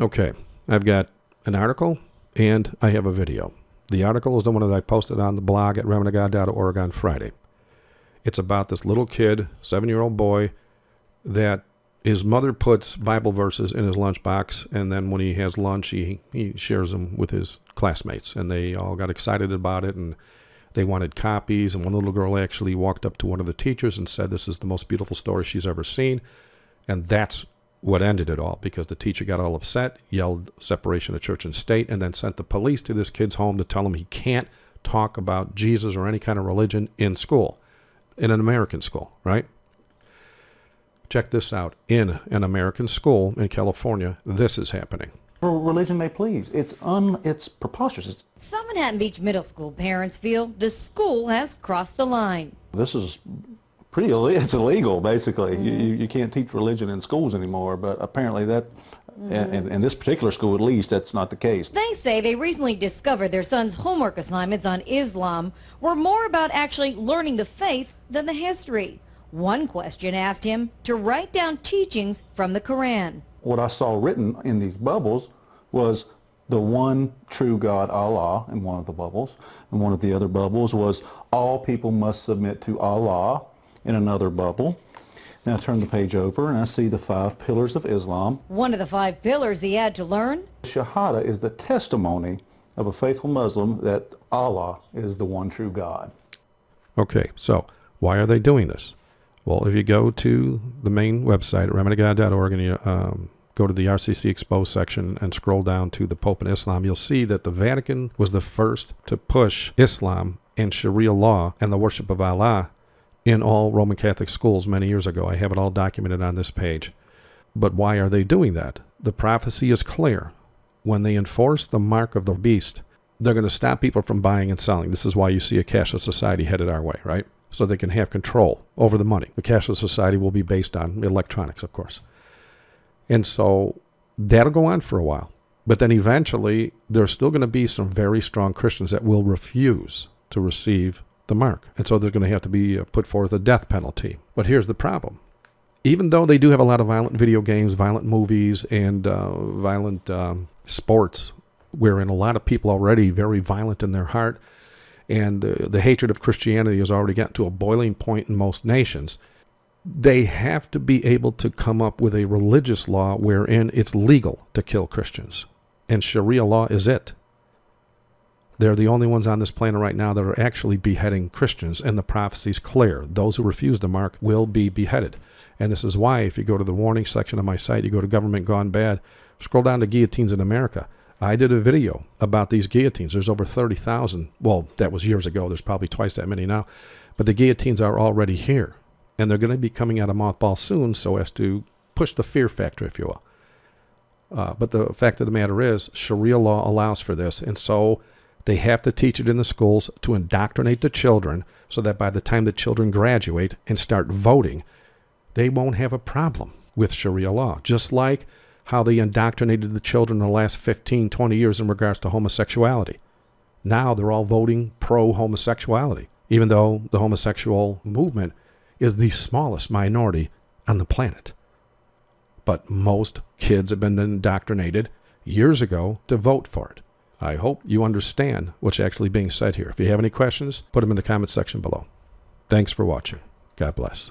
Okay, I've got an article and I have a video. The article is the one that I posted on the blog at remnantofgod.org on Friday. It's about this little kid, seven year old boy, that his mother puts Bible verses in his lunchbox, and then when he has lunch, he, he shares them with his classmates. And they all got excited about it, and they wanted copies. And one little girl actually walked up to one of the teachers and said, This is the most beautiful story she's ever seen. And that's what ended it all because the teacher got all upset, yelled separation of church and state, and then sent the police to this kid's home to tell him he can't talk about Jesus or any kind of religion in school, in an American school, right? Check this out. In an American school in California, this is happening. For religion they please. It's un, it's preposterous. It's, Some Manhattan Beach Middle School parents feel the school has crossed the line. this is pretty it's illegal basically. You, mm-hmm. you, you can't teach religion in schools anymore, but apparently that, mm-hmm. in, in this particular school at least, that's not the case. They say they recently discovered their son's homework assignments on Islam were more about actually learning the faith than the history. One question asked him to write down teachings from the Koran. What I saw written in these bubbles was the one true God, Allah, in one of the bubbles. And one of the other bubbles was all people must submit to Allah in another bubble. Now I turn the page over and I see the five pillars of Islam. One of the five pillars he had to learn Shahada is the testimony of a faithful Muslim that Allah is the one true God. Okay, so why are they doing this? Well, if you go to the main website at remnantofgod.org and you um, go to the RCC Exposed section and scroll down to the Pope and Islam, you'll see that the Vatican was the first to push Islam and Sharia law and the worship of Allah in all Roman Catholic schools many years ago. I have it all documented on this page. But why are they doing that? The prophecy is clear. When they enforce the mark of the beast, they're going to stop people from buying and selling. This is why you see a cashless society headed our way, right? So they can have control over the money. The cashless society will be based on electronics, of course. And so that'll go on for a while. But then eventually, there's still going to be some very strong Christians that will refuse to receive the mark. And so there's going to have to be uh, put forth a death penalty. But here's the problem. Even though they do have a lot of violent video games, violent movies, and uh, violent um, sports, wherein a lot of people already very violent in their heart, and uh, the hatred of Christianity has already gotten to a boiling point in most nations, they have to be able to come up with a religious law wherein it's legal to kill Christians. And Sharia law is it. They're the only ones on this planet right now that are actually beheading Christians, and the prophecy's clear. Those who refuse the mark will be beheaded. And this is why, if you go to the warning section of my site, you go to Government Gone Bad, scroll down to Guillotines in America. I did a video about these guillotines. There's over 30,000. Well, that was years ago. There's probably twice that many now. But the guillotines are already here. And they're going to be coming out of mothball soon so as to push the fear factor, if you will. Uh, but the fact of the matter is, Sharia law allows for this. And so they have to teach it in the schools to indoctrinate the children so that by the time the children graduate and start voting, they won't have a problem with Sharia law. Just like how they indoctrinated the children in the last 15, 20 years in regards to homosexuality. Now they're all voting pro homosexuality, even though the homosexual movement is the smallest minority on the planet. But most kids have been indoctrinated years ago to vote for it. I hope you understand what's actually being said here. If you have any questions, put them in the comment section below. Thanks for watching. God bless.